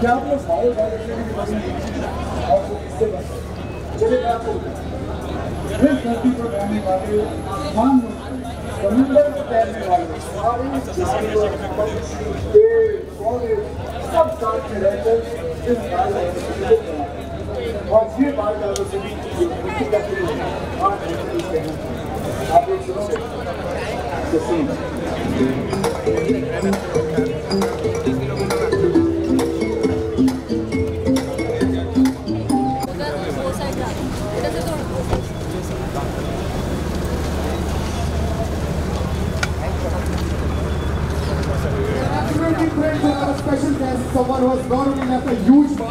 क्या आप लोग सारे और वो चलिए आपको बताऊँ। धरती पर रहने वाले आसमान में समुद्र में तैरने वाले सारे पेड़ पौधे सब साथ में रहकर इस बाल। और ये बाल डालों से भी। आप लोग सुनोगे we have special guest, someone who has left a huge mark.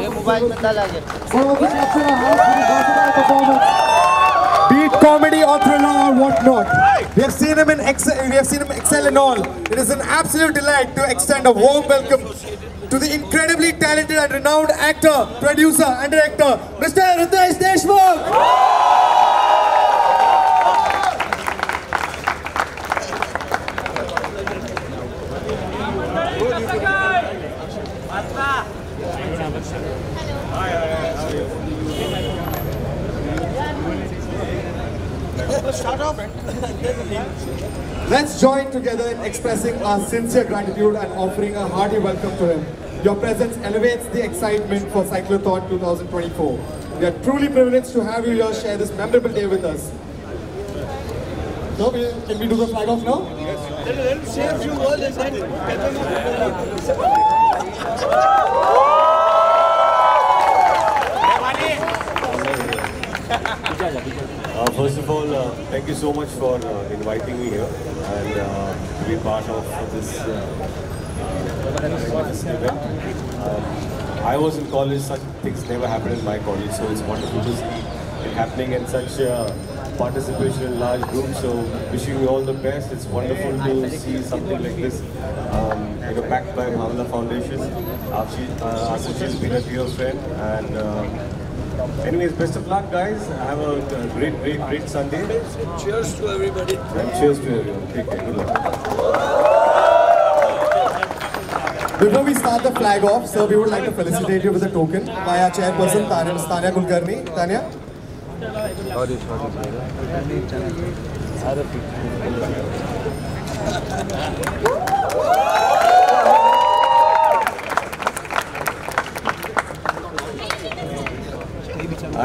Be it comedy or thriller or whatnot, we have seen him in excel. We have seen him excel in all. It is an absolute delight to extend a warm welcome to the incredibly talented and renowned actor, producer, and director, Mr. Ritesh Deshmukh. Let's join together in expressing our sincere gratitude and offering a hearty welcome to him. Your presence elevates the excitement for Cyclothon 2024. We are truly privileged to have you here share this memorable day with us. No, we, can we do the flag off now? Uh, first of all, uh, thank you so much for uh, inviting me here and uh, to be part of this uh, uh, event. Um, I was in college, such things never happened in my college, so it's wonderful to see it happening in such uh, participation in large groups. So, wishing you all the best. It's wonderful to see something like this, um, backed by Bhavana Foundation. Uh, Ashish has been a dear friend and. Anyways, best of luck, guys. Have a great, great, great Sunday. Cheers to everybody. And cheers to everyone. Take care. Good luck. Before we start the flag off, sir, we would like to felicitate you with a token by our chairperson, Tanya, Tanya Kulkarni. Tanya? Sorry, sorry.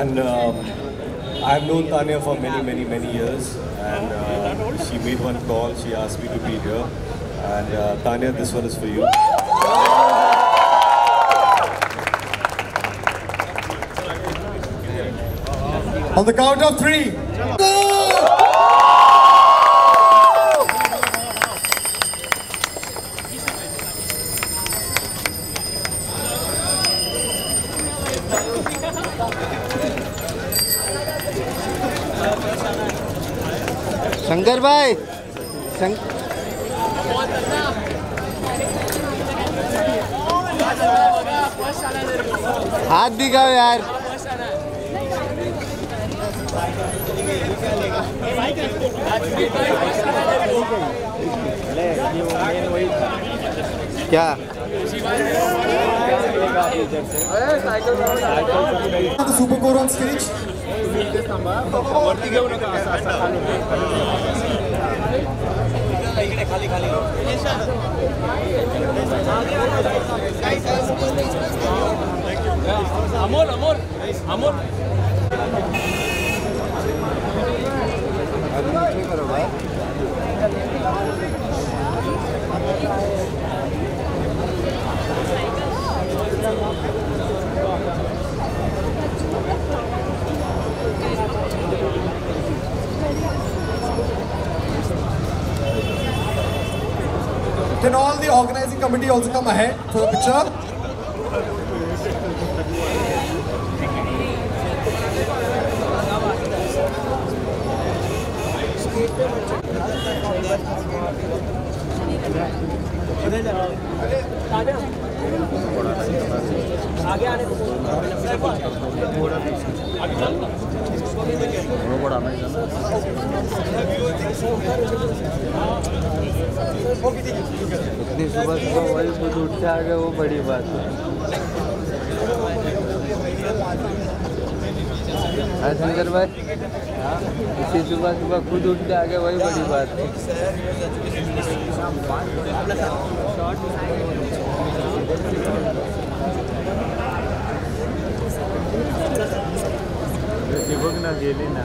And um, I've known Tanya for many, many, many years. And uh, she made one call. She asked me to be here. And uh, Tanya, this one is for you. On the count of three. Shankar भाई। शंक हाथ दिखाओ यार। क्या? The Super Core on stage. Amor, amor, amor. Can all the organizing committee also come ahead for the picture? आगे आने को आगे इतनी सुबह सुबह वही खुद उठ के आ गए, वो बड़ी बात है। हाँ शंकर भाई, इसी सुबह सुबह खुद उठ के आ गए, वही बड़ी बात है। ना गेली ना।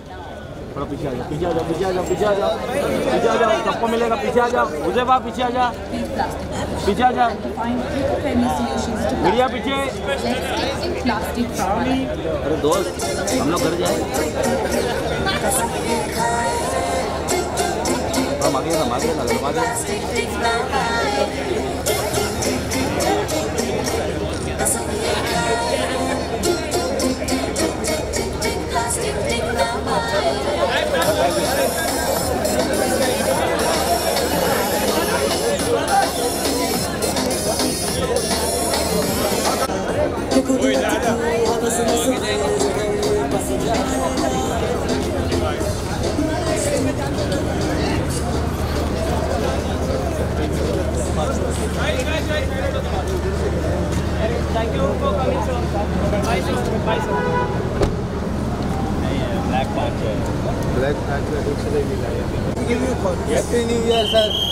थोड़ा पीछे आ जाओ, पीछे आ जाओ, पीछे आ जाओ, पीछे आ जाओ, पीछे आ जाओ, सबको मिलेगा, पीछे आ जाओ उजेपा पीछे आ जा, पीछे आ जा। मीडिया पीछे। अरे दोस्त, हम लोग घर जाए। थोड़ा मागे ना मागे ना मागे ब्लैक पैंट में दूसरे भी लाए हैप्पी न्यू ईयर सर